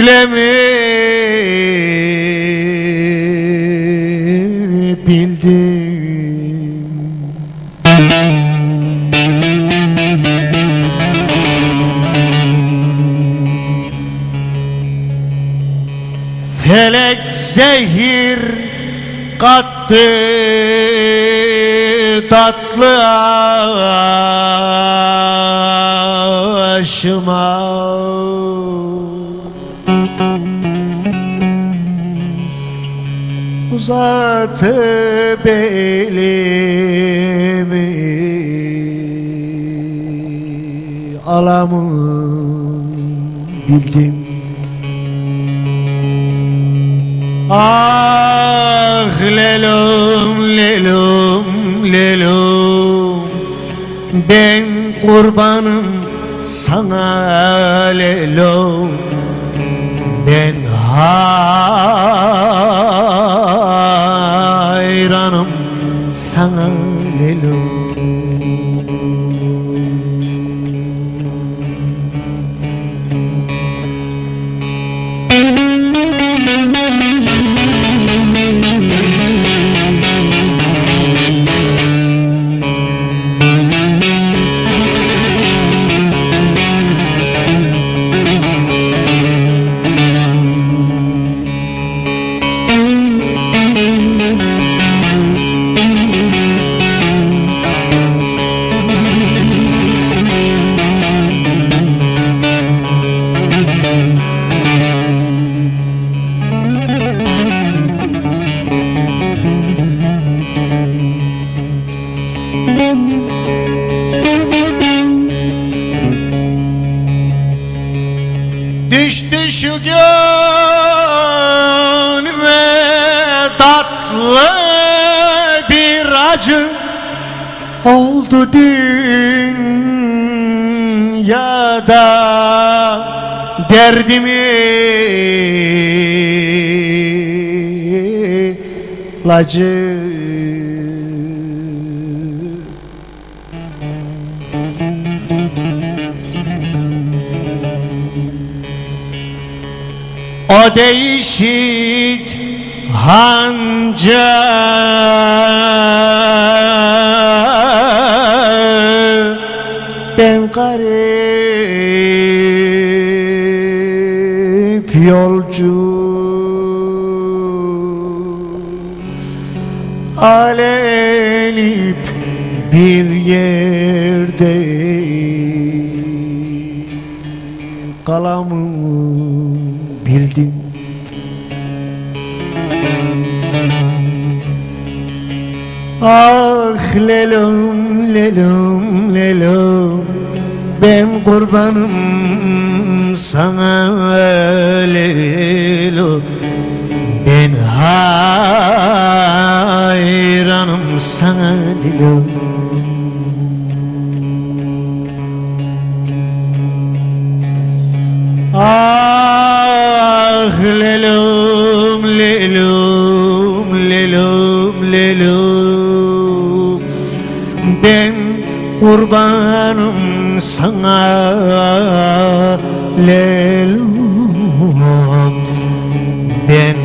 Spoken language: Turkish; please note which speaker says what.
Speaker 1: Gülemi bildim Felek zehir kattı tatlı aşıma Uzatıp elimi alamı bildim. Ah lelum lelum lelum. Ben kurbanım sana lelum. Ben hayranım sana lelum Düştü acı Oldu dünyada. Derdimi lacı O değişik hanca Ben garip yolcu Alenip bir yerde kalamı bildim Ah lelum lelum lelum. Ben kurbanım sana lelum Ben hayranım sana Lelo. Ah lelum lelum lelum lelum Ben kurbanım sana lelum Ben